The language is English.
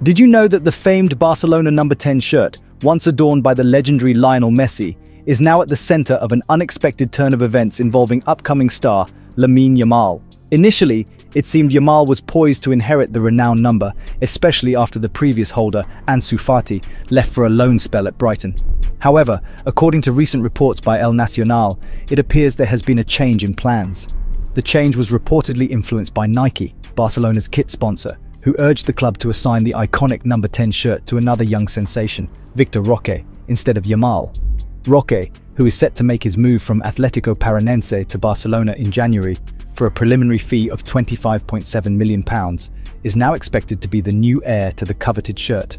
Did you know that the famed Barcelona number 10 shirt, once adorned by the legendary Lionel Messi, is now at the center of an unexpected turn of events involving upcoming star Lamine Yamal? Initially, it seemed Yamal was poised to inherit the renowned number, especially after the previous holder, Ansu Fati, left for a loan spell at Brighton. However, according to recent reports by El Nacional, it appears there has been a change in plans. The change was reportedly influenced by Nike, Barcelona's kit sponsor, who urged the club to assign the iconic number 10 shirt to another young sensation, Victor Roque, instead of Yamal. Roque, who is set to make his move from Athletico Paranaense to Barcelona in January for a preliminary fee of £25.7 million, is now expected to be the new heir to the coveted shirt.